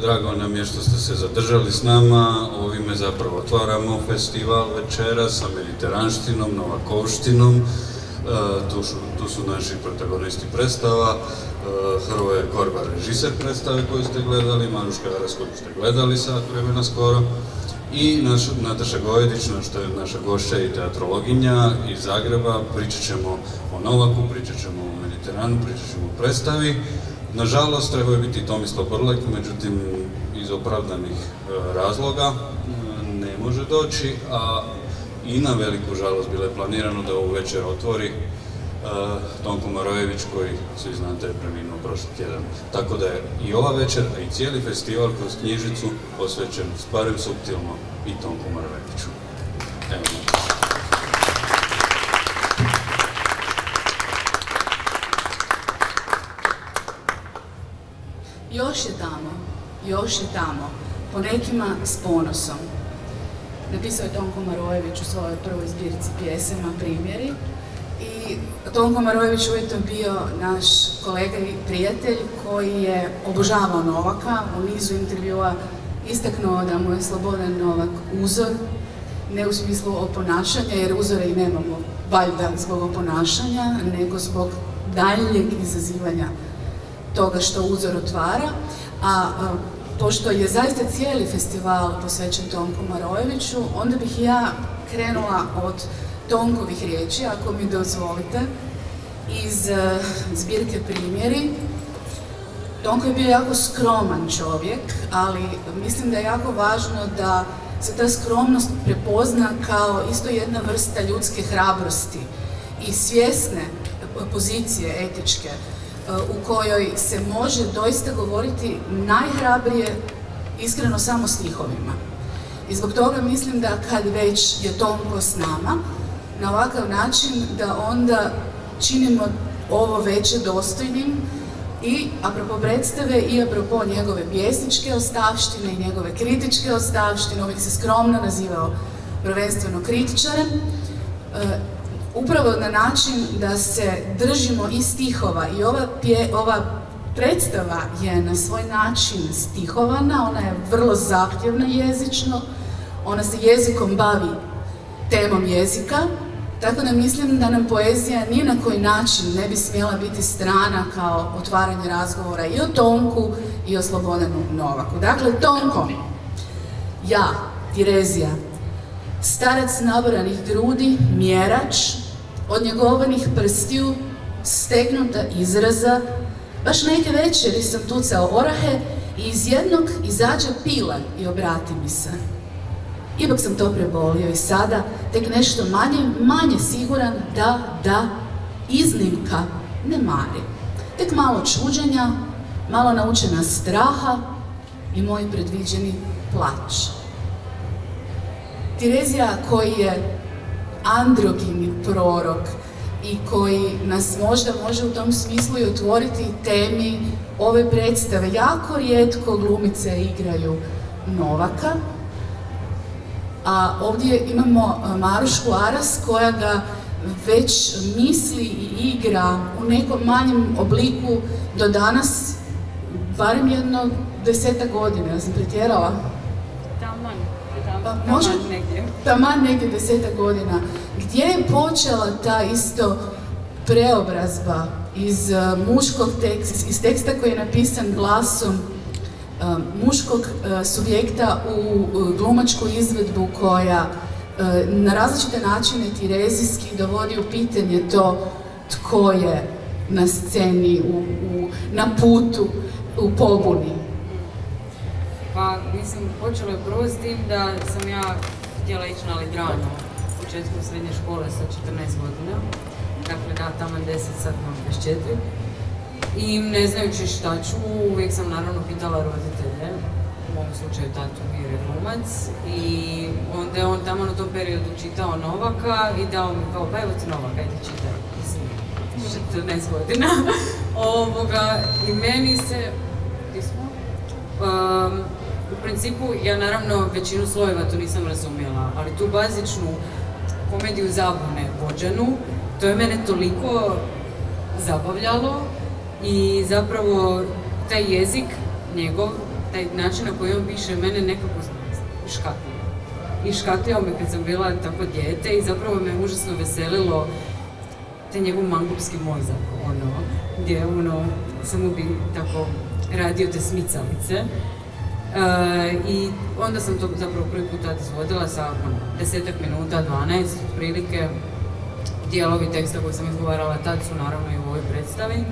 Drago nam je što ste se zadržali s nama, ovime zapravo otvaramo festival večera sa mediteranštinom, novakovštinom, e, tu su, naši protagonisti predstava, e, Hrvoje Korba, režiser predstave koju ste gledali, Maruška Aras koju ste gledali sat vremena skoro, i naš, Nataša Gojedić, što je naša gošća i teatrologinja iz Zagreba, pričat ćemo o Novaku, pričat ćemo o Mediteranu, pričat ćemo o predstavi. Nažalost, trebao je biti Tomislav Brlek, međutim, iz opravdanih e, razloga ne može doći, a i na veliku žalost bilo je planirano da ovu večer otvori e, Tonko Marojević koji, svi znate, je preminuo prošli tjedan. Tako da je i ova večer, a i cijeli festival kroz knjižicu posvećen barem subtilno i Tonku Marojeviću. Evo, Još je tamo, još je tamo, po nekima s ponosom. Napisao je Tonko Marojević u svojoj prvoj zbirci pjesema Primjeri i Tonko Marojević uvijek bio naš kolega i prijatelj koji je obožavao Novaka, u nizu intervjua istaknuo da mu je Slobodan Novak uzor, ne u smislu oponašanja, jer uzore i nemamo valjda zbog oponašanja, nego zbog daljnjeg izazivanja toga što uzor otvara, a pošto je zaista cijeli festival posvećen Tonku Marojeviću, onda bih ja krenula od Tonkovih riječi, ako mi dozvolite, iz e, zbirke primjeri. Tonko je bio jako skroman čovjek, ali mislim da je jako važno da se ta skromnost prepozna kao isto jedna vrsta ljudske hrabrosti i svjesne pozicije etičke u kojoj se može doista govoriti najhrabrije iskreno samo stihovima. I zbog toga mislim da kad već je Tomko s nama, na ovakav način da onda činimo ovo veće dostojnim i apropo predstave i apropo njegove pjesničke ostavštine i njegove kritičke ostavštine, uvijek se skromno nazivao prvenstveno kritičarem, upravo na način da se držimo i stihova i ova, ova predstava je na svoj način stihovana, ona je vrlo zahtjevna jezično, ona se jezikom bavi temom jezika, tako da mislim da nam poezija ni na koji način ne bi smjela biti strana kao otvaranje razgovora i o Tonku i o Slobodanu Novaku. Dakle, Tonko, ja, Tirezija, starac naboranih grudi, mjerač, od njegovanih prstiju stegnuta izraza, baš neke večeri sam tucao orahe i iz jednog izađe pila i obrati mi se. Ipak sam to prebolio i sada, tek nešto manje, manje siguran da, da, iznimka ne mari. Tek malo čuđenja, malo naučena straha i moj predviđeni plać. Tirezija koji je androgini prorok i koji nas možda može u tom smislu i otvoriti temi ove predstave. Jako rijetko glumice igraju Novaka, a ovdje imamo Marušku Aras koja ga već misli i igra u nekom manjem obliku do danas, barem jedno deseta godina, ja sam pretjerala. Taman, može, negdje. Taman negdje deseta godina. Gdje je počela ta isto preobrazba iz uh, muškog teksta, iz teksta koji je napisan glasom uh, muškog uh, subjekta u glumačku izvedbu koja na različite načine tirezijski dovodi u pitanje to tko je na sceni, na putu, u pobuni. Pa, mislim, počelo je prvo s tim da sam ja htjela ići na Lidranu početku srednje škole sa 14 godina. Dakle, da, tamo 10, sad imam 24. I ne znajući šta ću, uvijek sam naravno pitala roditelje, u ovom slučaju tatu i glumac. I onda je on tamo na tom periodu čitao Novaka i dao mi kao, pa evo ti Novaka, ajde čitaj. Mislim, 14 godina. Ovoga, I meni se, gdje u principu, ja naravno većinu slojeva to nisam razumjela, ali tu bazičnu komediju zabune vođenu. To je mene toliko zabavljalo i zapravo taj jezik njegov taj način na koji on piše mene nekako škatio. I škatio me kad sam bila tako dijete i zapravo me užasno veselilo te njegov mangupski mozak, ono, gdje ono, samo bi tako radio te smicalice. E, I onda sam to zapravo prvi put tad izvodila sa ono, desetak minuta, 12, otprilike. Dijelovi teksta koji sam izgovarala tad su naravno i u ovoj predstavi.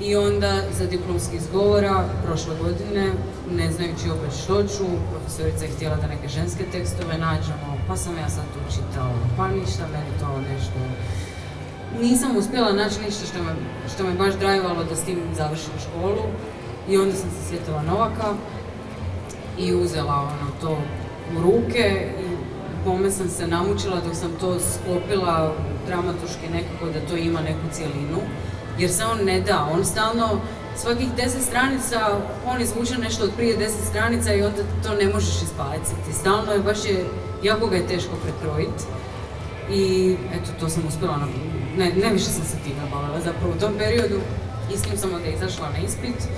I onda za diplomski izgovora prošle godine, ne znajući opet što ću, profesorica je htjela da neke ženske tekstove nađemo, pa sam ja sad tu čitala, pa ništa, meni to nešto... Nisam uspjela naći ništa što me, što me baš drajvalo da s tim završim školu i onda sam se sjetila Novaka i uzela ono to u ruke i pome sam se namučila dok sam to sklopila dramaturški nekako da to ima neku cijelinu jer se on ne da, on stalno svakih deset stranica, on izvuče nešto od prije deset stranica i onda to ne možeš izbaciti. Stalno je, baš je, jako ga je teško prekrojiti. I eto, to sam uspjela, ne, ne više sam se time bavila zapravo u tom periodu. I s njim sam onda izašla na ispit.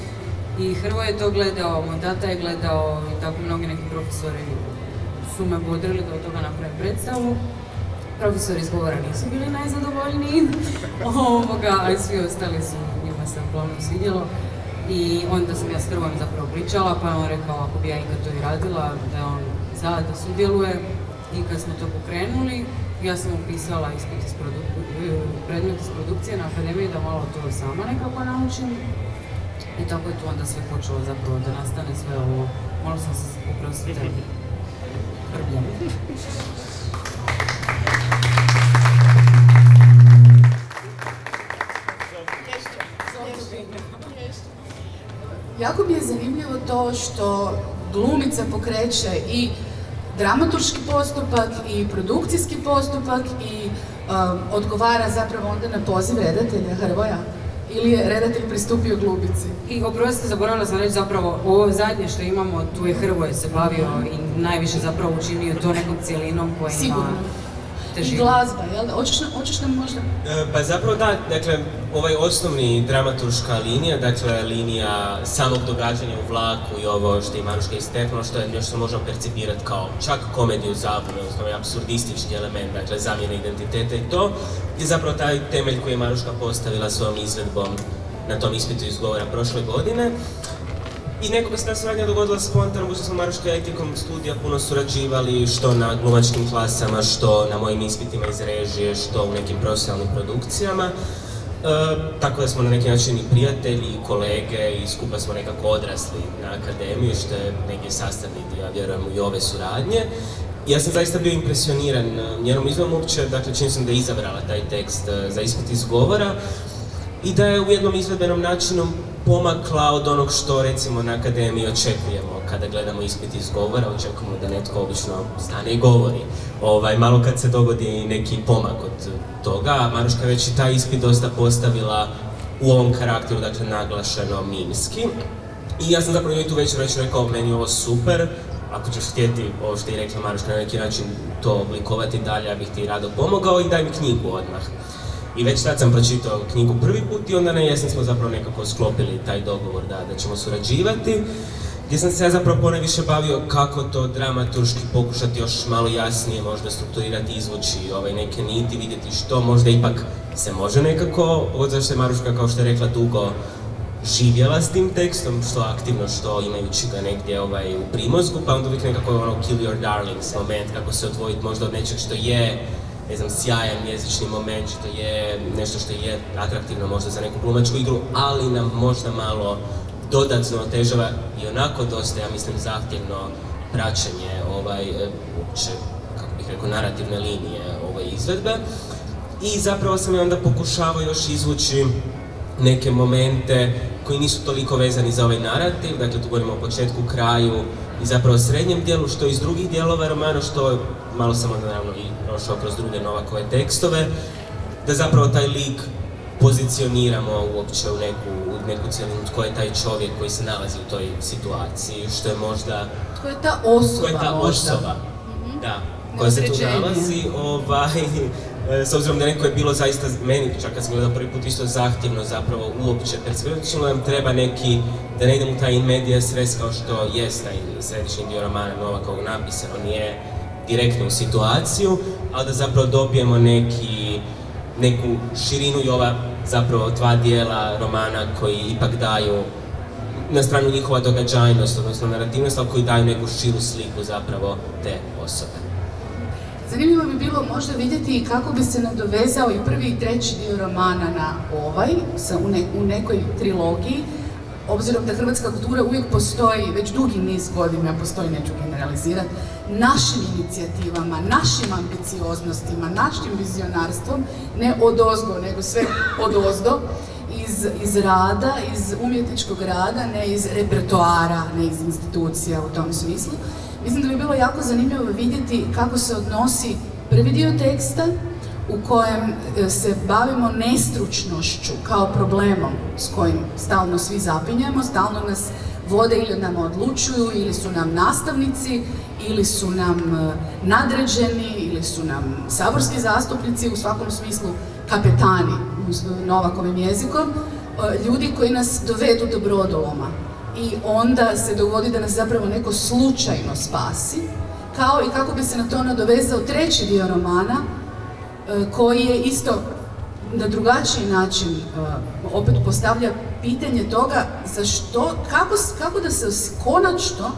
I Hrvo je to gledao, moj tata je gledao i tako mnogi neki profesori su me bodrili da od toga napravim predstavu profesori izgovora nisu bili najzadovoljniji, ovoga, ali svi ostali su, njima se uglavnom svidjelo. I onda sam ja s Hrvom zapravo pričala, pa on rekao ako bi ja ikad to i radila, da on za da sudjeluje. I kad smo to pokrenuli, ja sam upisala ispit iz predmet iz produkcije na akademiji da malo to sama nekako naučim. I tako je tu onda sve počelo zapravo da nastane sve ovo. Malo sam se uprostiti Jako mi je zanimljivo to što glumica pokreće i dramaturški postupak i produkcijski postupak i um, odgovara zapravo onda na poziv redatelja Hrvoja ili je redatelj pristupio glubici? I oprostite, zaboravila sam reći zapravo ovo zadnje što imamo, tu je Hrvoje se bavio i najviše zapravo učinio to nekom cijelinom koja ima Sigurno i glazba, jel? Hoćeš, hoćeš nam možda? E, pa zapravo da, dakle, ovaj osnovni dramaturška linija, dakle, linija samog događanja u vlaku i ovo što je Maruška isteklo, što je još se možemo percipirati kao čak komediju zabune, odnosno ovaj absurdistički element, dakle, zamjene identiteta i to, je zapravo taj temelj koji je Maruška postavila svojom izvedbom na tom ispitu izgovora prošle godine. I nekako se ta suradnja dogodila spontano, što smo Maruška i tijekom studija puno surađivali, što na glumačkim klasama, što na mojim ispitima iz režije, što u nekim profesionalnim produkcijama. E, tako da smo na neki način i prijatelji, i kolege, i skupa smo nekako odrasli na akademiji, što je neki sastavni dio, vjerujem, i ove suradnje. Ja sam zaista bio impresioniran e, njenom izvom uopće, dakle čim sam da je izabrala taj tekst e, za ispit izgovora i da je u jednom izvedbenom načinu pomakla od onog što recimo na akademiji očekujemo kada gledamo ispit iz govora, očekujemo da netko obično stane i govori. Ovaj, malo kad se dogodi neki pomak od toga, Maruška već i taj ispit dosta postavila u ovom karakteru, dakle naglašeno minski. I ja sam zapravo njoj tu već već rekao, meni ovo super, ako ćeš htjeti, ovo što je rekla Maruška, na neki način to oblikovati dalje, ja bih ti rado pomogao i daj mi knjigu odmah. I već tad sam pročitao knjigu prvi put i onda na jesen smo zapravo nekako sklopili taj dogovor da, da ćemo surađivati. Gdje sam se ja zapravo ponajviše bavio kako to dramaturški pokušati još malo jasnije možda strukturirati, izvući ovaj, neke niti, vidjeti što možda ipak se može nekako, od zašto je Maruška kao što je rekla dugo živjela s tim tekstom, što aktivno, što imajući ga negdje ovaj, u primozgu, pa onda uvijek nekako ono kill your darlings moment, kako se odvojiti možda od nečeg što je ne znam, sjajan jezični moment, što je nešto što je atraktivno možda za neku glumačku igru, ali nam možda malo dodatno otežava i onako dosta, ja mislim, zahtjevno praćenje ovaj, uopće, kako bih rekao, narativne linije ove izvedbe. I zapravo sam je onda pokušavao još izvući neke momente koji nisu toliko vezani za ovaj narativ, dakle tu govorimo o početku, kraju i zapravo srednjem dijelu, što iz drugih dijelova romana, što malo sam onda naravno i prošao kroz druge Novakove tekstove, da zapravo taj lik pozicioniramo uopće u neku, u neku cijelinu, tko je taj čovjek koji se nalazi u toj situaciji, što je možda... Tko je ta osoba Tko je ta osoba, da, koja se tu nalazi, ovaj, s obzirom da neko je bilo zaista meni, čak kad sam gledao prvi put, isto zahtjevno zapravo uopće činilo nam treba neki, da ne idem u taj in media stres kao što jest taj središnji dio romana Novakovog napisan, on je direktno situaciju, ali da zapravo dobijemo neki, neku širinu i ova zapravo dva dijela romana koji ipak daju na stranu njihova događajnost, odnosno narativnost, ali koji daju neku širu sliku zapravo te osobe. Zanimljivo bi bilo možda vidjeti kako bi se nadovezao i prvi i treći dio romana na ovaj, sa, u, ne, u nekoj trilogiji, obzirom da hrvatska kultura uvijek postoji, već dugi niz godina postoji, neću generalizirati, našim inicijativama, našim ambicioznostima, našim vizionarstvom, ne od ozgo, nego sve od ozdo, iz, iz rada, iz umjetničkog rada, ne iz repertoara, ne iz institucija u tom smislu. Mislim da bi bilo jako zanimljivo vidjeti kako se odnosi prvi dio teksta, u kojem e, se bavimo nestručnošću kao problemom s kojim stalno svi zapinjemo, stalno nas vode ili nam odlučuju, ili su nam nastavnici, ili su nam e, nadređeni, ili su nam saborski zastupnici, u svakom smislu kapetani Novakovim jezikom, e, ljudi koji nas dovedu do brodoloma. I onda se dogodi da nas zapravo neko slučajno spasi, kao i kako bi se na to nadovezao treći dio romana, e, koji je isto na drugačiji način e, opet postavlja pitanje toga za što, kako, kako da se konačno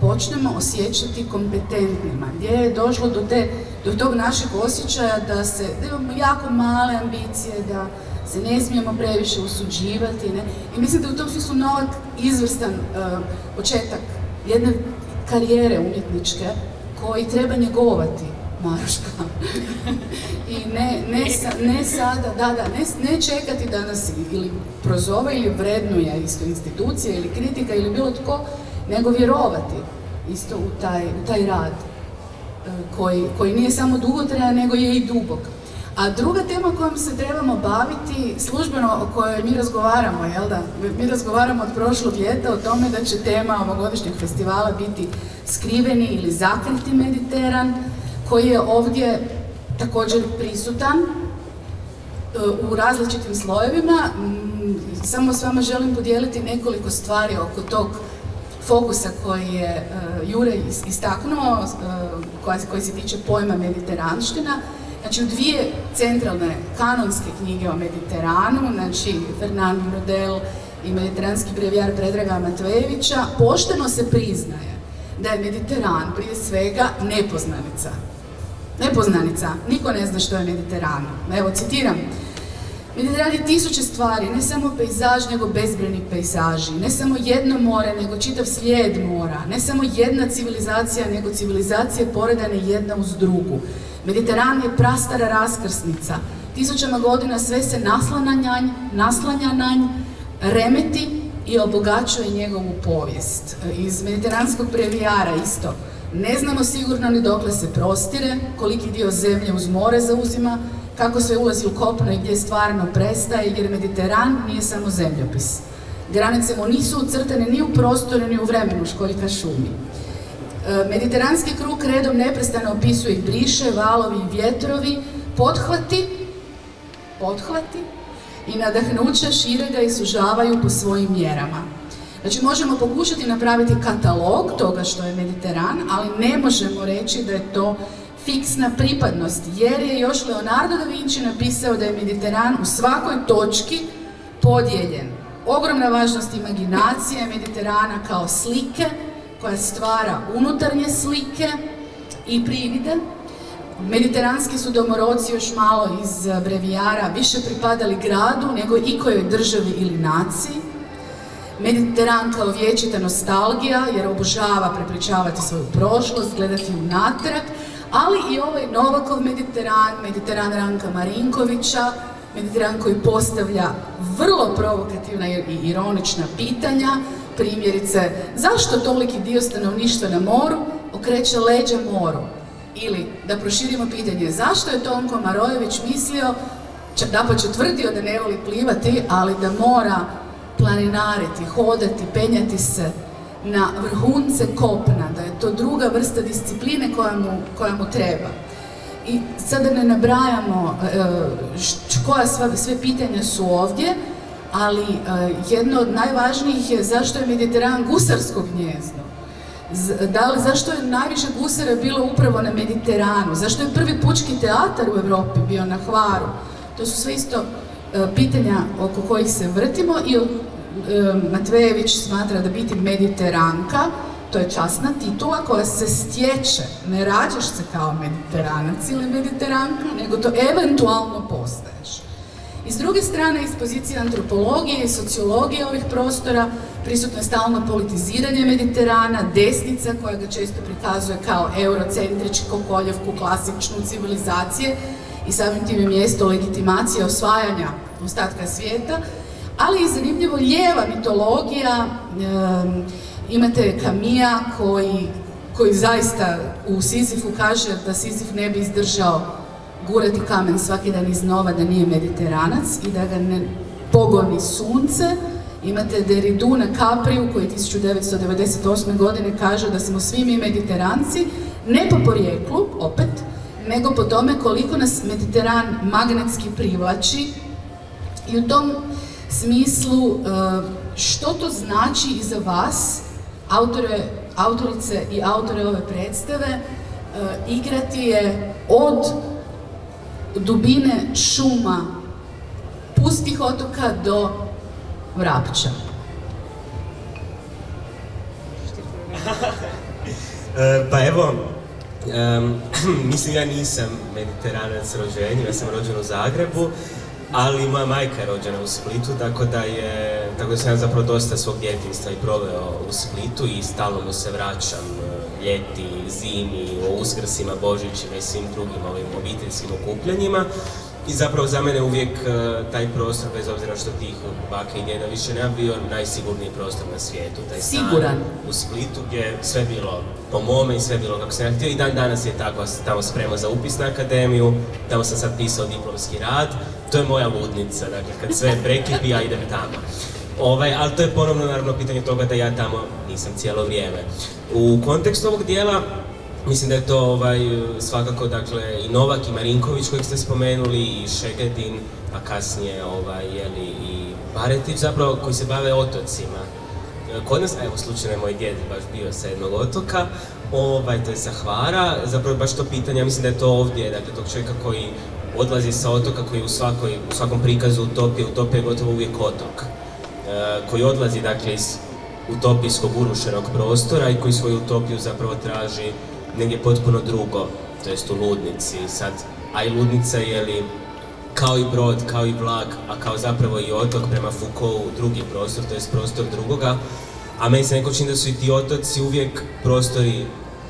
počnemo osjećati kompetentnima, gdje je došlo do, te, do tog našeg osjećaja da, se, da imamo jako male ambicije, da se ne smijemo previše usuđivati. Ne? I mislim da u tom smislu Novak izvrstan uh, početak jedne karijere umjetničke koji treba njegovati Maruška. I ne, ne, ne sada, da, da, ne, ne čekati da nas ili prozove ili vrednuje isto institucija ili kritika ili bilo tko, nego vjerovati isto u taj, u taj rad e, koji, koji nije samo dugotrajan, nego je i dubok. A druga tema kojom se trebamo baviti, službeno o kojoj mi razgovaramo, jel da? Mi razgovaramo od prošlog ljeta o tome da će tema ovogodišnjeg festivala biti skriveni ili zakriti Mediteran, koji je ovdje također prisutan e, u različitim slojevima. Samo s vama želim podijeliti nekoliko stvari oko tog fokusa koji je uh, Jure istaknuo, uh, koji se tiče pojma mediteranština. Znači u dvije centralne kanonske knjige o Mediteranu, znači Fernand Brodel i mediteranski brevijar Predraga Matvejevića, pošteno se priznaje da je Mediteran prije svega nepoznanica. Nepoznanica, niko ne zna što je Mediteran. Evo, citiram, Mediteran je tisuće stvari, ne samo pejzaž, nego bezbrojni pejzaži. Ne samo jedno more, nego čitav slijed mora. Ne samo jedna civilizacija, nego civilizacije poredane jedna uz drugu. Mediteran je prastara raskrsnica. Tisućama godina sve se naslanja na naslanja na nj, remeti i obogaćuje njegovu povijest. Iz mediteranskog previjara isto. Ne znamo sigurno ni dokle se prostire, koliki dio zemlje uz more zauzima, kako se ulazi u kopno i gdje stvarno prestaje, jer Mediteran nije samo zemljopis. Granice mu nisu ucrtane ni u prostoru, ni u vremenu školjka šumi. E, mediteranski krug redom neprestano opisuje i briše, valovi i vjetrovi, pothvati, pothvati i nadahnuća šire ga i sužavaju po svojim mjerama. Znači možemo pokušati napraviti katalog toga što je Mediteran, ali ne možemo reći da je to fiksna pripadnost, jer je još Leonardo da Vinci napisao da je Mediteran u svakoj točki podijeljen. Ogromna važnost imaginacije Mediterana kao slike, koja stvara unutarnje slike i privide. Mediteranski su domoroci još malo iz brevijara više pripadali gradu nego ikojoj državi ili naciji. Mediteran kao vječita nostalgija jer obožava prepričavati svoju prošlost, gledati u natrag, ali i ovaj Novakov Mediteran, Mediteran Ranka Marinkovića, Mediteran koji postavlja vrlo provokativna i ironična pitanja, primjerice zašto toliki dio stanovništva na moru okreće leđa moru? Ili da proširimo pitanje zašto je Tonko Marojević mislio, da pa tvrdio da ne voli plivati, ali da mora planinariti, hodati, penjati se na vrhunce kopna, da je to druga vrsta discipline koja mu, koja mu treba. I sada ne nabrajamo koja sva, sve pitanja su ovdje, ali jedno od najvažnijih je zašto je Mediteran gusarsko gnjezdo. Da li, zašto je najviše gusara bilo upravo na Mediteranu? Zašto je prvi pučki teatar u Europi bio na Hvaru? To su sve isto pitanja oko kojih se vrtimo i Matvejević smatra da biti mediteranka, to je časna titula koja se stječe, ne rađaš se kao mediteranac ili mediteranka, nego to eventualno postaješ. I s druge strane, iz pozicije antropologije i sociologije ovih prostora, prisutno je stalno politiziranje Mediterana, desnica koja ga često prikazuje kao eurocentričku koljevku klasičnu civilizacije i samim tim je mjesto legitimacije osvajanja ostatka svijeta, ali i zanimljivo lijeva mitologija, imate Kamija koji, koji zaista u Sizifu kaže da Sizif ne bi izdržao gurati kamen svaki dan iznova da nije mediteranac i da ga ne pogoni sunce. Imate Deriduna Capriju koji 1998. godine kaže da smo svi mi mediteranci, ne po porijeklu, opet, nego po tome koliko nas Mediteran magnetski privlači i u tom smislu e, što to znači i za vas, autorice i autore ove predstave, e, igrati je od dubine šuma pustih otoka do Vrapča. E, pa evo, mislim ja nisam mediteranac rođenjem, ja sam rođen u Zagrebu, ali moja majka je rođena u Splitu, tako da je, tako da sam zapravo dosta svog djetinstva i proveo u Splitu i stalno mu se vraćam e, ljeti, zimi, o uskrsima, božićima i svim drugim ovim obiteljskim okupljanjima. I zapravo za mene uvijek e, taj prostor, bez obzira što tih bake i djeda više nema, bio najsigurniji prostor na svijetu. Taj Siguran. u Splitu gdje je sve bilo po mome i sve bilo kako sam ja htio. I dan danas je tako, tamo spremao za upis na akademiju, tamo sam sad pisao diplomski rad. To je moja ludnica, dakle kad sve prekipi ja idem tamo. Ovaj, ali to je ponovno naravno pitanje toga da ja tamo nisam cijelo vrijeme. U kontekstu ovog dijela Mislim da je to ovaj, svakako dakle, i Novak i Marinković kojeg ste spomenuli i Šegedin, a kasnije ovaj, jeli, i Baretić zapravo koji se bave otocima. Kod nas, evo slučajno je moj djed baš bio sa jednog otoka, ovaj, to je sa Hvara, zapravo baš to pitanje, mislim da je to ovdje, dakle tog čovjeka koji odlazi sa otoka koji u, svakoj, u svakom prikazu utopije, utopije je gotovo uvijek otok. E, koji odlazi dakle iz utopijskog urušenog prostora i koji svoju utopiju zapravo traži negdje potpuno drugo, to jest u ludnici. Sad, a i ludnica je li kao i brod, kao i vlak, a kao zapravo i otok prema Foucaultu drugi prostor, to jest prostor drugoga. A meni se neko čini da su i ti otoci uvijek prostori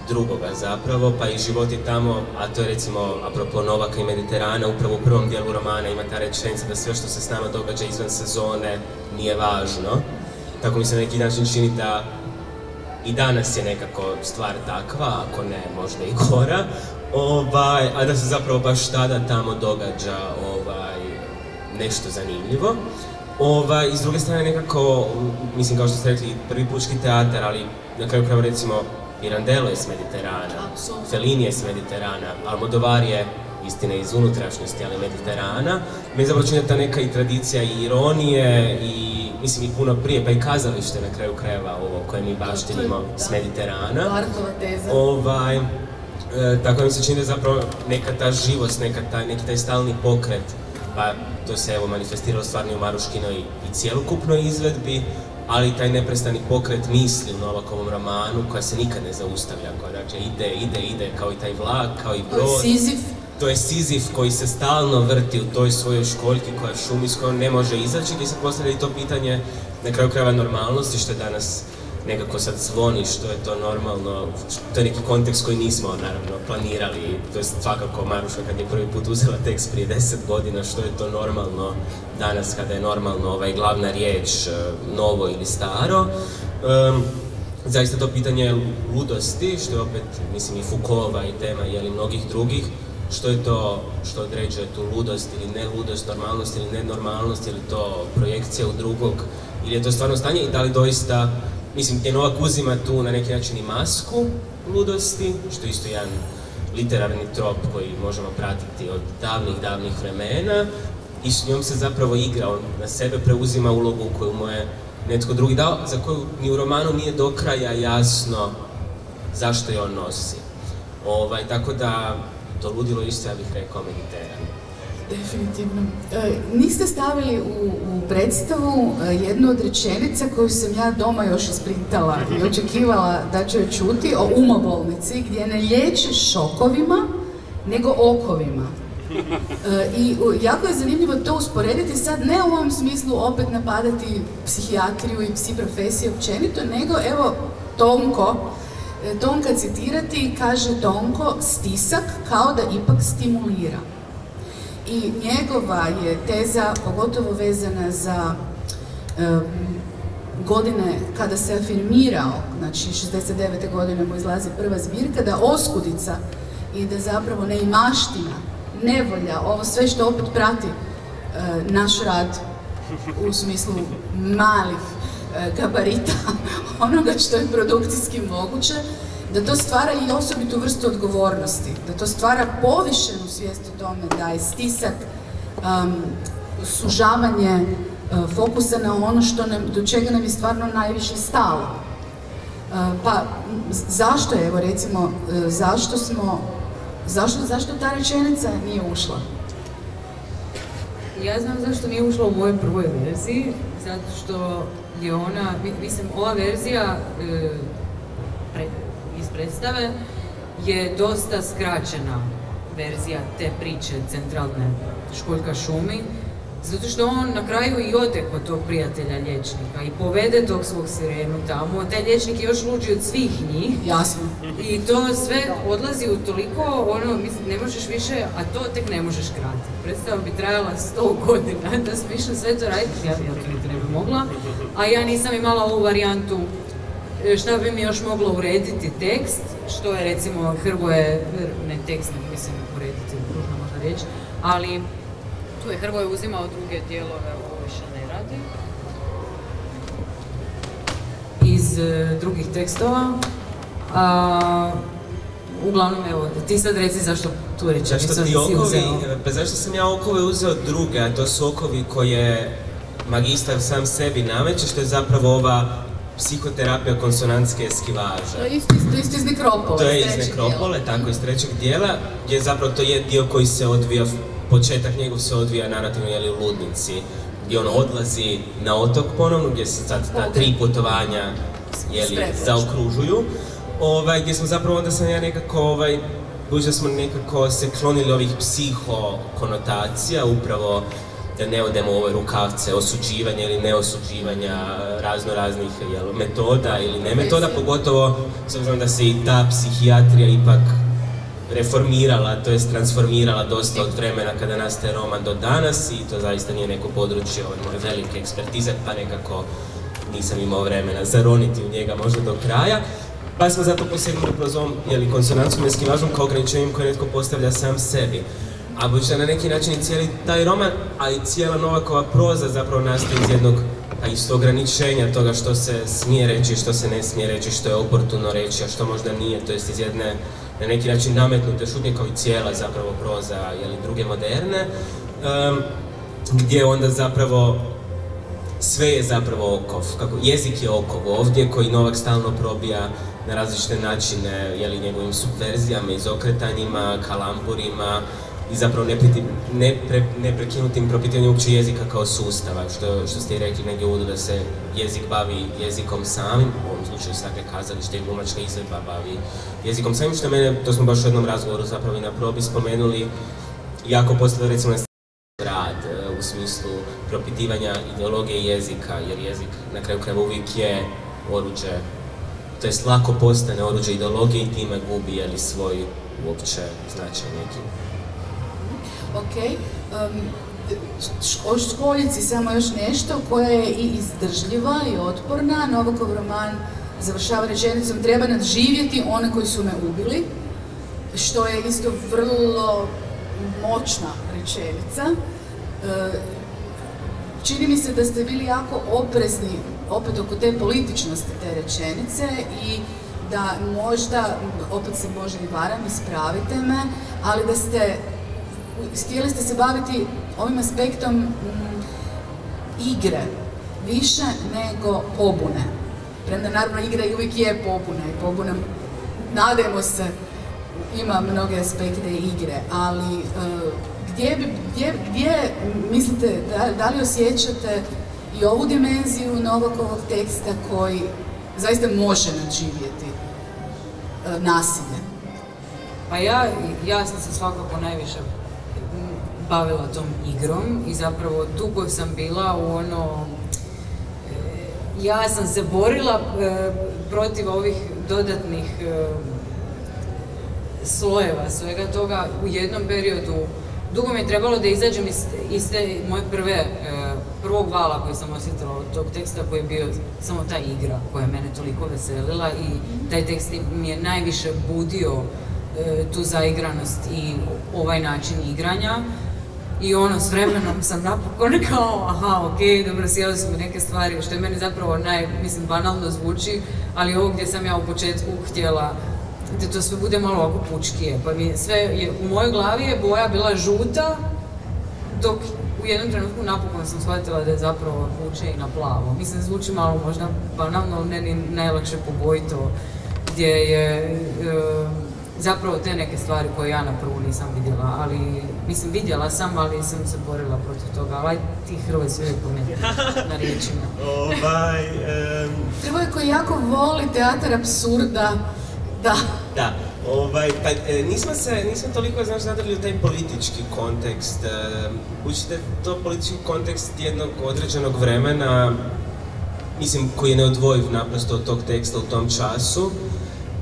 drugoga zapravo, pa i životi tamo, a to je recimo, apropo Novaka i Mediterana, upravo u prvom dijelu romana ima ta rečenica da sve što se s nama događa izvan sezone nije važno. Tako mi se na neki način čini da i danas je nekako stvar takva, ako ne možda i gora, ovaj, a da se zapravo baš tada tamo događa ovaj, nešto zanimljivo. Ovaj, I s druge strane nekako, mislim kao što ste rekli, prvi pučki teatar, ali na kraju kraju recimo Pirandello je s Mediterana, Fellini je s Mediterana, Almodovar je istine iz unutrašnjosti, ali Mediterana. Meni zapravo ta neka i tradicija i ironije i mislim i puno prije, pa i kazalište na kraju krajeva ovo koje mi baštinimo s Mediterana. teza. Ovaj, e, tako mi se čini da zapravo neka ta živost, neka taj, neki taj stalni pokret, pa to se evo manifestiralo stvarno u Maruškinoj i cijelokupnoj izvedbi, ali taj neprestani pokret misli u Novakovom romanu koja se nikad ne zaustavlja, koja dakle ide, ide, ide kao i taj vlak, kao i brod. Sizif to je Sizif koji se stalno vrti u toj svojoj školjki koja šumi s kojom ne može izaći gdje se postavlja i to pitanje na kraju krajeva normalnosti što je danas nekako sad zvoni što je to normalno, to je neki kontekst koji nismo naravno planirali, to je svakako Maruša kad je prvi put uzela tekst prije deset godina što je to normalno danas kada je normalno ovaj glavna riječ e, novo ili staro. zaista to pitanje ludosti, što je opet, mislim, i Foucaultova i tema, jeli, mnogih drugih, što je to što određuje tu ludost ili ne ludost, normalnost ili nenormalnost, ili to projekcija u drugog, ili je to stvarno stanje i da li doista, mislim, gdje Novak uzima tu na neki način i masku ludosti, što je isto jedan literarni trop koji možemo pratiti od davnih, davnih vremena i s njom se zapravo igra, on na sebe preuzima ulogu koju mu je netko drugi dao, za koju ni u romanu nije do kraja jasno zašto je on nosi. Ovaj, tako da, to ludilo isto, ja bih rekao, Mediteran. Definitivno. E, niste stavili u, u predstavu e, jednu od rečenica koju sam ja doma još isprintala i očekivala da ću joj čuti o umobolnici gdje ne liječe šokovima nego okovima. E, I jako je zanimljivo to usporediti sad ne u ovom smislu opet napadati psihijatriju i psi profesije općenito, nego evo Tonko, Tonka citirati kaže Tonko stisak kao da ipak stimulira. I njegova je teza, pogotovo vezana za godine kada se afirmirao, znači 69. godine mu izlazi prva zbirka, da oskudica i da zapravo neimaština, nevolja, ovo sve što opet prati e, naš rad u smislu malih gabarita onoga što je produkcijski moguće, da to stvara i osobitu vrstu odgovornosti, da to stvara povišenu svijest o tome da je stisak um, sužavanje uh, fokusa na ono do čega nam je stvarno najviše stalo. Uh, pa zašto evo recimo, zašto smo, zašto, zašto ta rečenica nije ušla? Ja znam zašto nije ušla u mojoj prvoj verziji, zato što je ona, mi- mislim, ova verzija e, pre- iz predstave je dosta skraćena verzija te priče centralne Školjka šumi, zato što on na kraju i ode kod tog prijatelja liječnika i povede tog svog sirenu tamo, taj liječnik je još luđi od svih njih, Jasno. i to sve odlazi u toliko, ono, mislim, ne možeš više, a to tek ne možeš kratiti. Predstava bi trajala 100 godina da sam išla sve to raditi, ja, ja to ne bi mogla, a ja nisam imala ovu varijantu e, šta bi mi još moglo urediti tekst, što je recimo Hrvoje, ne tekst, nego mislim urediti, ružno možda riječ, ali tu je Hrvoje uzimao druge dijelove, ovo više ne radi. Iz e, drugih tekstova. A, uglavnom, evo, ti sad reci zašto tu rečenicu Zašto ti okovi, uzeo. pa zašto sam ja okove uzeo druge, a to su okovi koje magistar sam sebi nameće, što je zapravo ova psihoterapija konsonantske eskivaže. To je isto, iz nekropole. To je iz dijela. nekropole, tako iz trećeg dijela, gdje zapravo to je dio koji se odvija, početak njegov se odvija narativno jeli u ludnici, gdje on odlazi na otok ponovno, gdje se sad ta tri putovanja jeli, zaokružuju, ovaj, gdje smo zapravo onda sam ja nekako, ovaj, budući da smo nekako se klonili ovih psiho konotacija, upravo da ne odemo u ove rukavce osuđivanja ili neosuđivanja razno raznih jel, metoda ili ne metoda, pogotovo s obzirom da se i ta psihijatrija ipak reformirala, to jest transformirala dosta od vremena kada nastaje roman do danas i to zaista nije neko područje od moje velike ekspertize, pa nekako nisam imao vremena zaroniti u njega možda do kraja. Pa smo zato posegnuli kroz ovom, jeli, konsonantskom eskivažom kao ograničenjem koje netko postavlja sam sebi. A budući da na neki način i cijeli taj roman, a i cijela Novakova proza zapravo nastaje iz jednog a isto ograničenja toga što se smije reći, što se ne smije reći, što je oportuno reći, a što možda nije, to jest iz jedne na neki način nametnute šutnje kao i cijela zapravo proza ili druge moderne, gdje onda zapravo sve je zapravo okov, kako jezik je okov ovdje koji Novak stalno probija na različite načine, jeli njegovim subverzijama, izokretanjima, kalamburima i zapravo nepreti- nepre- neprekinutim propitivanjem uopće jezika kao sustava, što, što ste i rekli negdje uvodu da se jezik bavi jezikom samim, u ovom slučaju svake kazalište i glumačka izvedba bavi jezikom samim, što mene, to smo baš u jednom razgovoru zapravo i na probi spomenuli, jako postavlja recimo rad e, u smislu propitivanja ideologije jezika, jer jezik na kraju krajeva uvijek je oruđe, to jest lako postane oruđe ideologije i time gubi jeli, svoj uopće značaj neki. Ok. Um, o školjici samo još nešto koja je i izdržljiva i otporna. Novakov roman završava rečenicom treba nadživjeti one koji su me ubili, što je isto vrlo moćna rečenica. E, čini mi se da ste bili jako oprezni opet oko te političnosti te rečenice i da možda, opet se može i varam, ispravite me, ali da ste, htjeli ste se baviti ovim aspektom mm, igre, više nego pobune. Premda naravno igra i uvijek je pobuna i pobuna, nadajmo se, ima mnoge aspekte igre, ali e, gdje, bi, gdje, gdje mislite, da, da li osjećate i ovu dimenziju Novakovog teksta koji zaista može nadživjeti e, nasilje? Pa ja, ja sam se svakako najviše bavila tom igrom i zapravo dugo sam bila u ono e, ja sam se borila e, protiv ovih dodatnih e, slojeva svega toga u jednom periodu. Dugo mi je trebalo da izađem iz, te moje prve, prvog vala koji sam osjetila od tog teksta koji je bio samo ta igra koja je mene toliko veselila i taj tekst mi je najviše budio tu zaigranost i ovaj način igranja i ono, s vremenom sam napokon kao, aha, ok, dobro, sjeli su mi neke stvari, što je meni zapravo naj, mislim, banalno zvuči, ali ovo gdje sam ja u početku htjela da to sve bude malo ovako pučkije, pa mi sve je, u mojoj glavi je boja bila žuta, dok u jednom trenutku napokon sam shvatila da je zapravo puče i na plavo. Mislim, zvuči malo možda banalno, ali meni najlakše pobojiti to, gdje je, zapravo te neke stvari koje ja na prvu nisam vidjela, ali mislim vidjela sam, ali sam se borila protiv toga, ali ti Hrvoj sve je na riječima. ovaj, um... koji jako voli teatar absurda, da. Da, ovaj, pa e, nismo se, nismo toliko znaš zadali u taj politički kontekst. Učite to politički kontekst jednog određenog vremena, mislim koji je neodvojiv naprosto od tog teksta u tom času,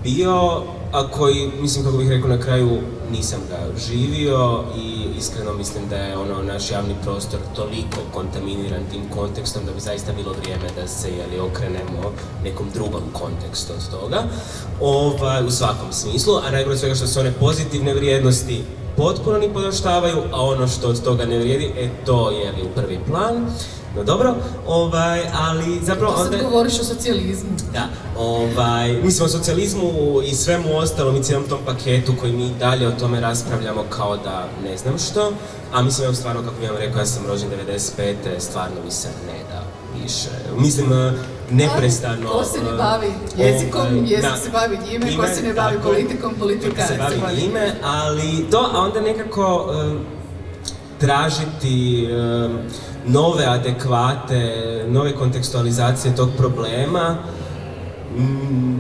bio a koji, mislim kako bih rekao na kraju, nisam ga živio i iskreno mislim da je ono naš javni prostor toliko kontaminiran tim kontekstom da bi zaista bilo vrijeme da se jeli, okrenemo nekom drugom kontekstu od toga, ovaj, u svakom smislu, a najgore svega što su one pozitivne vrijednosti potpuno ni podoštavaju, a ono što od toga ne vrijedi, e to je li u prvi plan. No dobro, ovaj, ali zapravo onda... Sad govoriš o socijalizmu. Da, ovaj, mislim o socijalizmu i svemu ostalom i cijelom tom paketu koji mi dalje o tome raspravljamo kao da ne znam što, a mislim evo stvarno kako bi vam rekao, ja sam rođen 95. stvarno mi se ne da više. Mislim, eh, neprestano... Ko se ne bavi jezikom, ovaj, jezik se bavi njime, ko se ne bavi politikom, politika se bavi njime, ali to, a onda nekako eh, tražiti eh, nove adekvate, nove kontekstualizacije tog problema,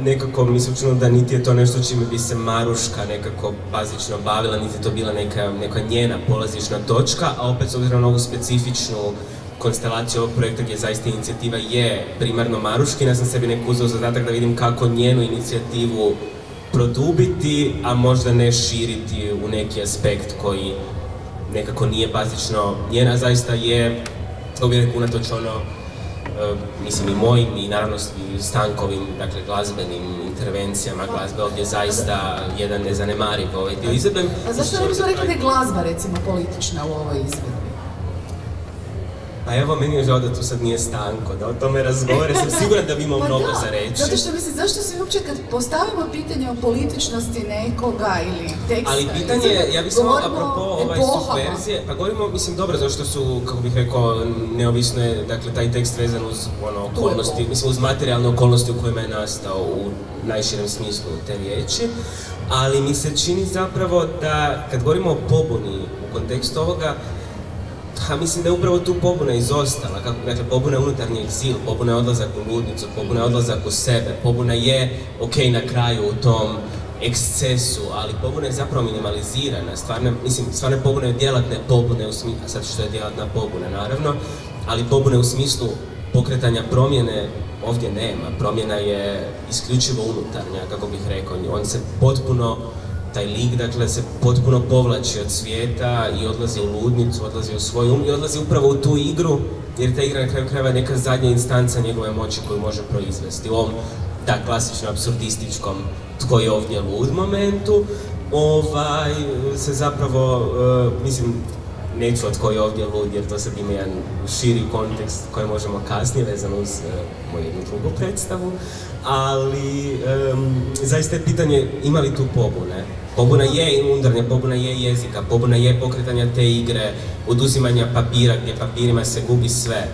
nekako mi se učinilo da niti je to nešto čime bi se Maruška nekako bazično bavila, niti je to bila neka, neka njena polazišna točka, a opet s obzirom na ovu specifičnu konstelaciju ovog projekta gdje zaista inicijativa je primarno Maruškina, sam sebi neku uzeo zadatak da vidim kako njenu inicijativu produbiti, a možda ne širiti u neki aspekt koji nekako nije bazično. Njena, zaista je, rekao, unatoč ono, mislim i mojim i naravno stankovim, dakle glazbenim intervencijama, glazbe ovdje zaista jedan nezanemariv ovaj dio izvedbe. A zašto ne bismo rekli da je glazba recimo politična u ovoj izvedbi? Pa evo, meni je žao da tu sad nije stanko, da o tome razgovore, sam siguran da bi imao pa mnogo za reći. Zato što mislim, zašto se uopće kad postavimo pitanje o političnosti nekoga ili teksta... Ali pitanje, je, ja bih samo apropo ovaj subverzije, pa govorimo, mislim, dobro, zašto su, kako bih rekao, neovisno je, dakle, taj tekst vezan uz ono, okolnosti, mislim, uz materijalne okolnosti u kojima je nastao u najširem smislu te riječi, ali mi se čini zapravo da, kad govorimo o pobuni u kontekstu ovoga, Ha, mislim da je upravo tu pobuna izostala, kako, dakle, pobuna je unutarnji egzil, pobuna je odlazak u ludnicu, pobuna je odlazak u sebe, pobuna je, ok, na kraju u tom ekscesu, ali pobuna je zapravo minimalizirana, stvarne, mislim, stvarne pobune je djelatne pobune u smislu, sad što je djelatna pobuna, naravno, ali pobune u smislu pokretanja promjene ovdje nema, promjena je isključivo unutarnja, kako bih rekao, on se potpuno taj lik dakle se potpuno povlači od svijeta i odlazi u ludnicu, odlazi u svoj um i odlazi upravo u tu igru jer ta igra na kraju krajeva je neka zadnja instanca njegove moći koju može proizvesti. U ovom da, klasično absurdističkom tko je ovdje lud momentu, ovaj, se zapravo, uh, mislim, neću od koji je ovdje lud, jer to sad ima jedan širi kontekst koji možemo kasnije vezano uz uh, moju jednu drugu predstavu, ali zaista je pitanje ima li tu pobune. Pobuna je unutarnja, pobuna je jezika, pobuna je pokretanja te igre, oduzimanja papira gdje papirima se gubi sve.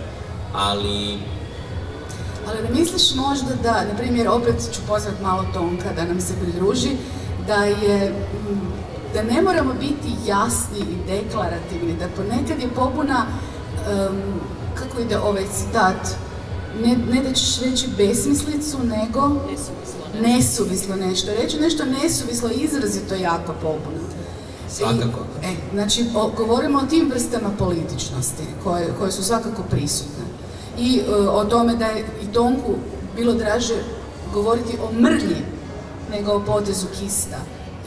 Ali Ali ne misliš možda da, na primjer, opet ću pozvati malo Tonka da nam se pridruži, da je, da ne moramo biti jasni i deklarativni, da ponekad je pobuna, em, kako ide ovaj citat, ne, ne da ćeš reći besmislicu, nego nesuvislo nešto. Reći nešto nesuvislo izrazito jaka pobuna. Svakako. I, e, znači, o- govorimo o tim vrstama političnosti koje, koje su svakako prisutne. I e, o tome da je i Tonku bilo draže govoriti o mrlji nego o potezu kista.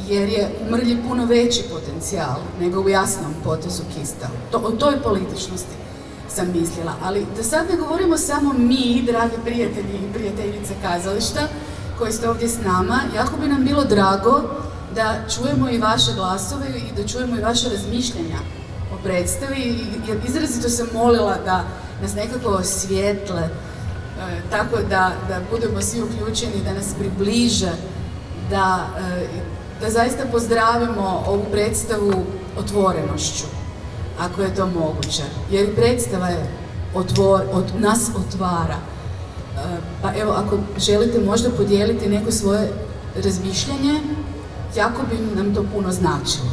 Jer je u mrlji puno veći potencijal nego u jasnom potezu kista. To, o toj političnosti sam mislila. Ali da sad ne govorimo samo mi, dragi prijatelji i prijateljice kazališta, koji ste ovdje s nama, jako bi nam bilo drago da čujemo i vaše glasove i da čujemo i vaše razmišljanja o predstavi, jer izrazito sam molila da nas nekako osvijetle, e, tako da, da budemo svi uključeni, da nas približe, da, e, da zaista pozdravimo ovu predstavu otvorenošću, ako je to moguće. Jer predstava je otvor, od nas otvara. E, Pa evo, ako želite možda podijeliti neko svoje razmišljanje, jako bi nam to puno značilo.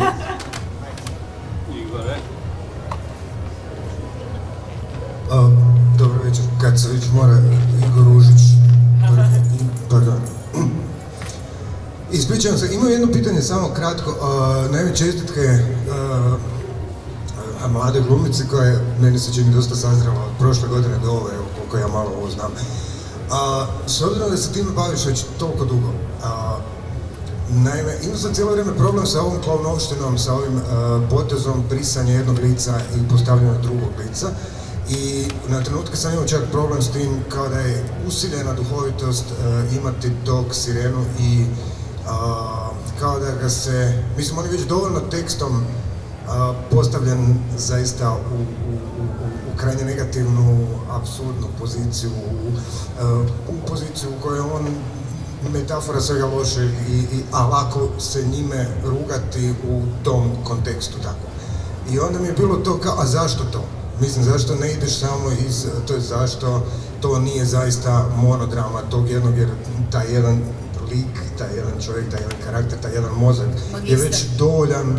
se već mora Igor Ružić. Pardon. Ispričavam se, imam jedno pitanje, samo kratko. Naime, čestitke mlade glumici koja je, meni se čini, dosta sazrela od prošle godine do ove, koliko ja malo ovo znam. A, s obzirom da se time baviš već toliko dugo, Naime, imao sam cijelo vrijeme problem sa ovom klovnovštinom, sa ovim potezom brisanja jednog lica i postavljanja drugog lica. I na trenutke sam imao čak problem s tim kao da je usiljena duhovitost e, imati tog sirenu i kao da ga se, mislim on je već dovoljno tekstom postavljen zaista u, krajnje negativnu, apsurdnu poziciju, u, e, u poziciju u kojoj on metafora svega lošeg, i, i, a lako se njime rugati u tom kontekstu. I onda mi je bilo to kao, a zašto to? Mislim, zašto ne ideš samo iz, to je zašto to nije zaista monodrama tog jednog, jer taj jedan lik, taj jedan čovjek, taj jedan karakter, taj jedan mozak je već dovoljan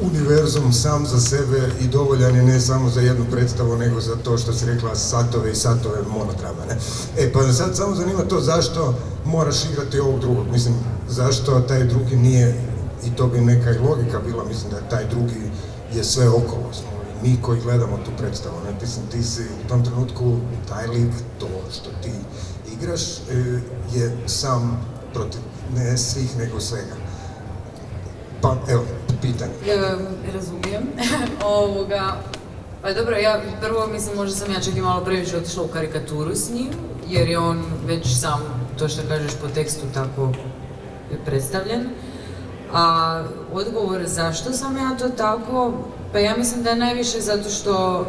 univerzum sam za sebe i dovoljan je ne samo za jednu predstavu, nego za to što si rekla satove i satove monodrama, ne? E, pa sad samo zanima to zašto moraš igrati ovog drugog, mislim, zašto taj drugi nije, i to bi neka i logika bila, mislim da taj drugi je sve okolo, mi koji gledamo tu predstavu, ne? Ti, ti si u tom trenutku, taj lik, to što ti igraš, e, je sam protiv, ne svih, nego svega. Pa, evo, pitanje. Ja razumijem. Ovoga, pa dobro, ja prvo mislim možda sam ja čak i malo previše otišla u karikaturu s njim, jer je on već sam, to što kažeš po tekstu tako je predstavljen. A odgovor zašto sam ja to tako, pa ja mislim da najviše zato što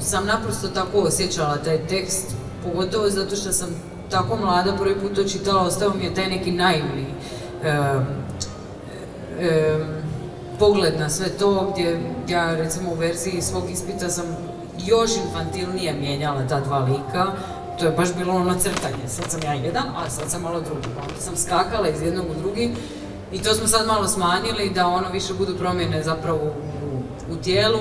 sam naprosto tako osjećala taj tekst, pogotovo zato što sam tako mlada prvi put to čitala, ostao mi je taj neki naivni pogled na sve to gdje ja recimo u verziji svog ispita sam još infantilnije mijenjala ta dva lika. To je baš bilo ono crtanje. Sad sam ja jedan, a sad sam malo drugi. Pa Onda sam skakala iz jednog u drugi i to smo sad malo smanjili da ono više budu promjene zapravo u, u tijelu.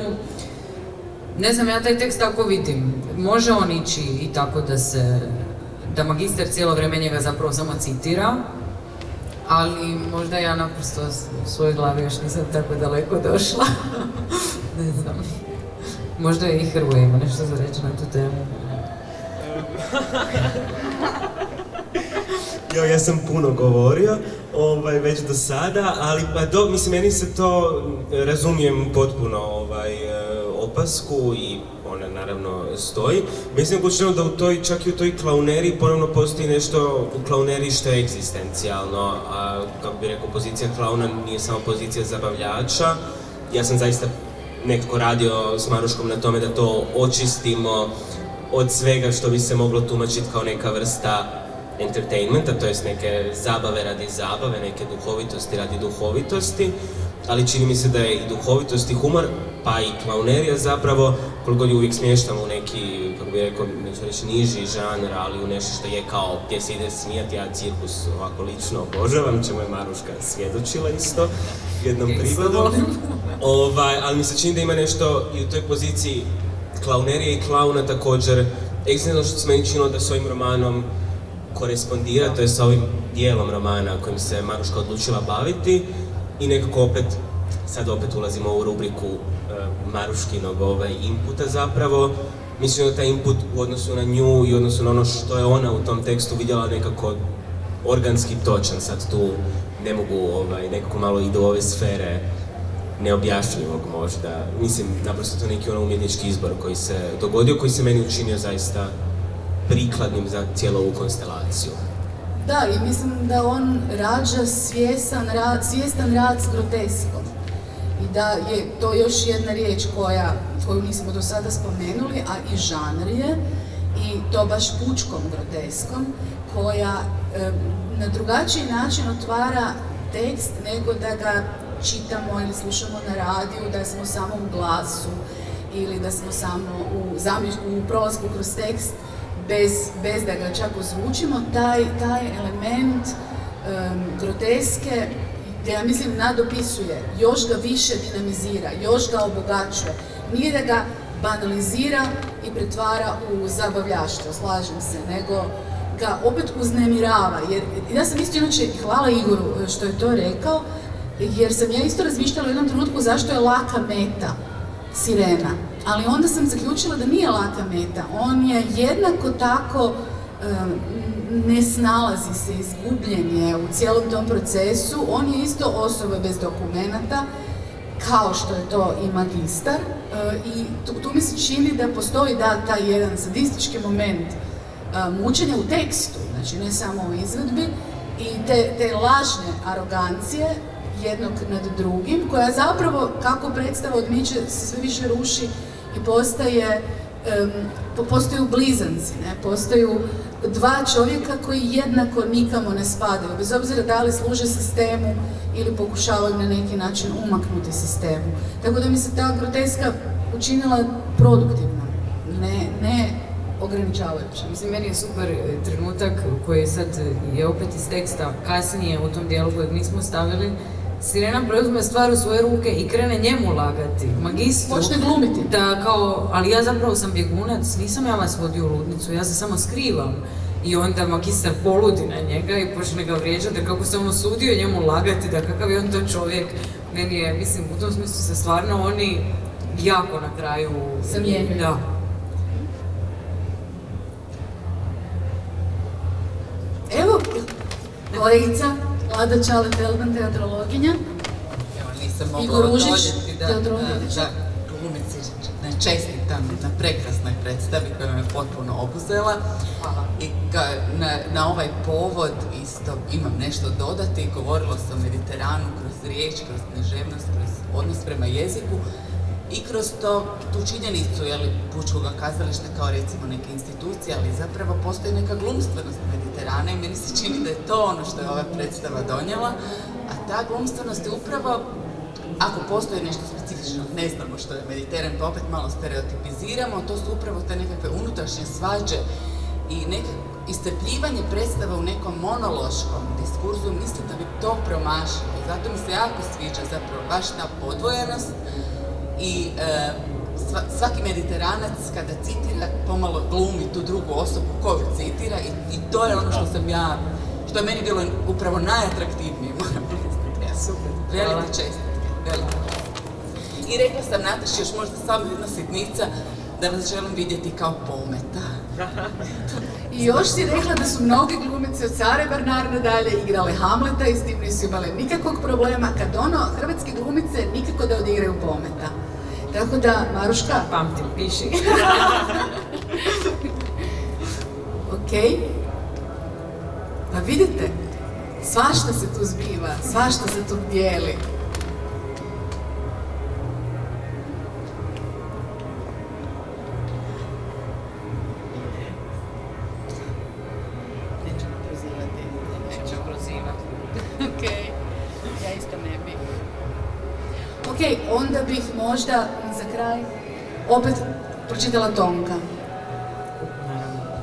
Ne znam, ja taj tekst tako vidim. Može on ići i tako da se, da magister cijelo vrijeme njega zapravo samo citira, ali možda ja naprosto u svojoj glavi još nisam tako daleko došla. ne znam. Možda i Hrvoje ima nešto za reći na tu temu. Jo, ja sam puno govorio, ovaj, već do sada, ali pa do, mislim, meni se to, razumijem potpuno ovaj, e, opasku i ona na, naravno stoji. Mislim počno da u toj, čak i u toj klauneri ponovno postoji nešto u klauneri što je egzistencijalno, a kako bi rekao, pozicija klauna nije samo pozicija zabavljača. Ja sam zaista nekako radio s Maruškom na tome da to očistimo od svega što bi se moglo tumačiti kao neka vrsta entertainmenta, to jest neke zabave radi zabave, neke duhovitosti radi duhovitosti, ali čini mi se da je i duhovitost i humor, pa i klaunerija zapravo, koliko uvijek smještamo u neki, kako bi rekao, neću reći niži žanr, ali u nešto što je kao gdje se ide smijati, ja cirkus ovako lično obožavam, čemu je Maruška svjedočila isto jednom prigodom. Ovaj, ali mi se čini da ima nešto i u toj poziciji klaunerije i klauna također, egzistencijalno što se meni činilo da s ovim romanom korespondira, to je sa ovim dijelom romana kojim se Maruška odlučila baviti i nekako opet, sad opet ulazimo u rubriku e, Maruškinog ovaj, inputa zapravo. Mislim da taj input u odnosu na nju i u odnosu na ono što je ona u tom tekstu vidjela nekako organski točan, sad tu ne mogu ovaj, nekako malo i do ove sfere neobjašnjivog možda. Mislim, naprosto to neki ono umjetnički izbor koji se dogodio, koji se meni učinio zaista prikladnim za cijelu ovu konstelaciju. Da, i mislim da on rađa svjestan svjestan rad s groteskom. I da je to još jedna riječ koja, koju nismo do sada spomenuli, a i žanr je, i to baš pučkom groteskom, koja na drugačiji način otvara tekst nego da ga čitamo ili slušamo na radiju, da smo samo u glasu ili da smo samo u, u kroz tekst bez, bez da ga čak ozvučimo, taj, taj element groteske ja mislim nadopisuje, još ga više dinamizira, još ga obogaćuje. Nije da ga banalizira i pretvara u zabavljaštvo, slažem se, nego ga opet uznemirava. Jer ja sam isto inače, hvala Igoru e, što je to rekao, jer sam ja isto razmišljala u jednom trenutku zašto je laka meta sirena. Ali onda sam zaključila da nije laka meta. On je jednako tako ne snalazi se, izgubljen je u cijelom tom procesu. On je isto osoba bez dokumenata, kao što je to i magistar. E, I tu, mi se čini da postoji da taj jedan sadistički moment e, mučenja u tekstu, znači ne samo u izvedbi, i te, te lažne arogancije jednog nad drugim, koja zapravo, kako predstava odmiče, se sve više ruši i postaje, postaju blizanci, ne? postaju dva čovjeka koji jednako nikamo ne spadaju, bez obzira da li služe sistemu ili pokušavaju na neki način umaknuti sistemu. Tako da mi se ta groteska učinila produktivna, ne, ne ograničavajuća. Mislim, meni je super e, trenutak koji sad je opet iz teksta kasnije u tom dijelu kojeg nismo stavili, Sirena preuzme stvar u svoje ruke i krene njemu lagati, magistru. Počne glumiti. Da, kao, ali ja zapravo sam bjegunac, nisam ja vas vodio u ludnicu, ja se samo skrivam. I onda magistar poludi na njega i počne ga vrijeđati kako se on osudio njemu lagati, da kakav je on to čovjek. Meni je, mislim, u tom smislu se stvarno oni jako na kraju... Zamijenjuju. Da. Evo, kolegica, Lada Čale Feldman, teatrologinja. Evo, nisam mogla odoljeti da, da, glumici čestitam na prekrasnoj predstavi koja me potpuno obuzela. I na, na ovaj povod isto imam nešto dodati. Govorilo sam o Mediteranu kroz riječ, kroz književnost, kroz odnos prema jeziku i kroz to, tu činjenicu jeli, pučkog kazališta kao recimo neke institucije, ali zapravo postoji neka glumstvenost Mediterana i meni se čini da je to ono što je ova predstava donijela, a ta glumstvenost je upravo, ako postoji nešto specifično, ne znamo što je Mediteran, pa opet malo stereotipiziramo, to su upravo te nekakve unutrašnje svađe i neke istrpljivanje predstava u nekom monološkom diskurzu, mislim da bi to promašilo. Zato mi se jako sviđa zapravo baš ta podvojenost i e, svaki mediteranac kada citira pomalo glumi tu drugu osobu koju citira i, to je ono što sam ja, što je meni bilo upravo najatraktivnije, moram priznati. Ja, super, velike čestitke, velike. I rekla sam Nataši još možda samo jedna sitnica, da vas želim vidjeti kao pometa. I još si rekla da su mnogi glumice od Sare Bernarda dalje igrale Hamleta i s tim nisu imale nikakvog problema, kad ono, hrvatske glumice nikako da odigraju pometa. Tako da, Maruška... Pamtim, piši. ok. Pa vidite, svašta se tu zbiva, svašta se tu dijeli. Ok, onda bih možda za kraj opet pročitala Tonka.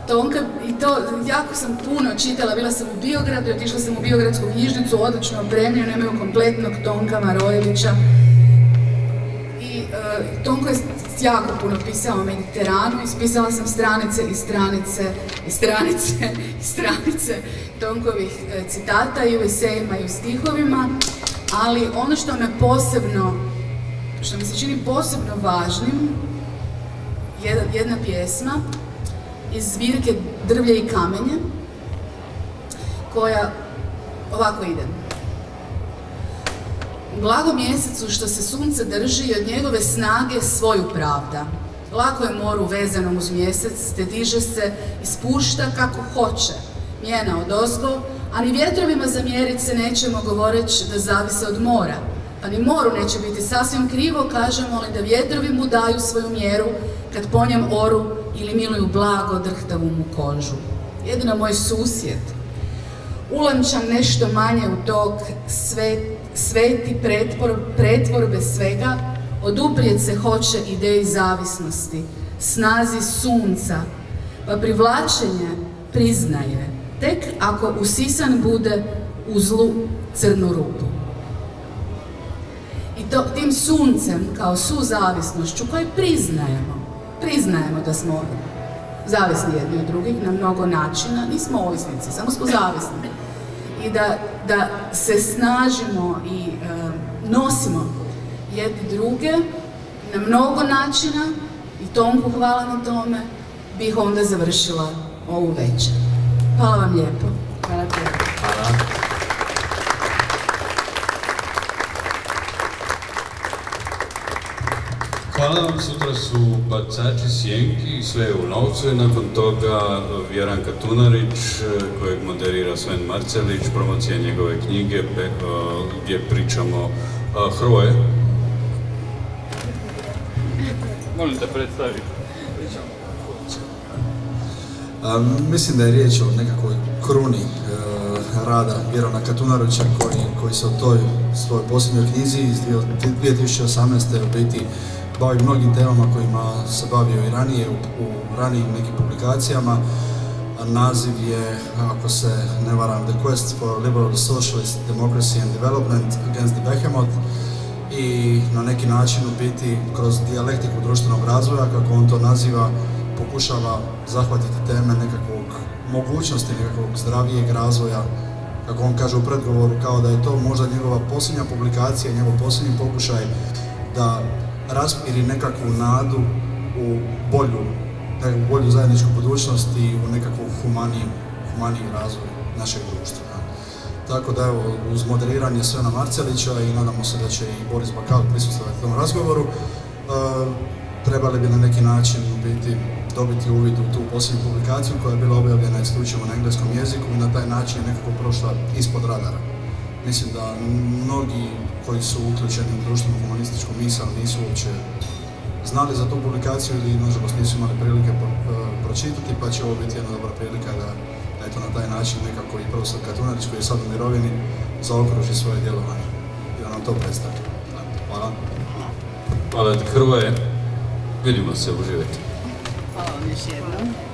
Tonka, i to jako sam puno čitala, bila sam u Biogradu, otišla sam u Biogradsku knjižnicu, odlično opremljenu, nemaju kompletnog Tonka Marojevića. I uh, Tonko je jako puno pisao o Mediteranu, ispisala sam stranice i stranice i stranice i stranice Tonkovih uh, citata i u esejima i u stihovima ali ono što me posebno, što mi se čini posebno važnim, jedna, pjesma iz zbirke Drvlje i kamenje, koja ovako ide. Blago mjesecu što se sunce drži i od njegove snage svoju pravda. Lako je moru vezanom uz mjesec, te diže se i spušta kako hoće. Mjena od ozgo, a vjetrovima zamjerit se nećemo govoreći da zavise od mora. Pa ni moru neće biti sasvim krivo, kažemo li da vjetrovi mu daju svoju mjeru kad po njem oru ili miluju blago drhtavu mu kožu. Jedino moj susjed, ulančan nešto manje u tog sveti pretvorbe svega, oduprijet se hoće ideji zavisnosti, snazi sunca, pa privlačenje priznaje, tek ako usisan bude u zlu crnu rupu. Tim suncem kao suzavisnošću koje priznajemo, priznajemo da smo zavisni jedni od drugih na mnogo načina, nismo ovisnici, samo smo zavisni. I da, da se snažimo i nosimo jedni druge na mnogo načina i Tonku hvala na tome, bih onda završila ovu večer. Hvala vam lijepo. Hvala Hvala. Hvala vam, sutra su Bacači Sjenki, sve u novcu i nakon toga Vjeranka Tunarić, kojeg moderira Sven Marcelić, promocija njegove knjige gdje pričamo Hroje. Molim te predstaviti mislim da je riječ o nekakvoj kruni e, rada Vjerona Katunarovića koji, koji se o toj svojoj posljednjoj knjizi iz 2018. u biti bavi mnogim temama kojima se bavio i ranije u, u ranijim nekim publikacijama. Naziv je, ako se ne varam, The Quest for Liberal Socialist Democracy and Development Against the Behemoth i na neki način u biti kroz dijalektiku društvenog razvoja, kako on to naziva, pokušava zahvatiti teme nekakvog mogućnosti, nekakvog zdravijeg razvoja, kako on kaže u predgovoru, kao da je to možda njegova posljednja publikacija, njegov posljednji pokušaj da raspiri nekakvu nadu u bolju, nekakvu bolju zajedničku budućnost i u nekakvu humaniji, humaniji razvoj našeg društva. Tako da evo, uz moderiranje Svena Marcelića i nadamo se da će i Boris Bakal prisustovati tom razgovoru, trebali bi na neki način biti dobiti uvid u tu posljednju publikaciju koja je bila objavljena isključivo na engleskom jeziku i na taj način je nekako prošla ispod radara. Mislim da mnogi koji su uključeni u društvenu humanističku misao nisu uopće znali za tu publikaciju ili nažalost nisu imali prilike pročitati pa će ovo biti jedna dobra prilika da eto na taj način nekako i profesor Katunarić koji je sad u mirovini zaokruži svoje djelovanje i da nam to predstavi. Hvala. Hvala ti Hrvoje. Vidimo se, uživajte. Hvala vam još jednom.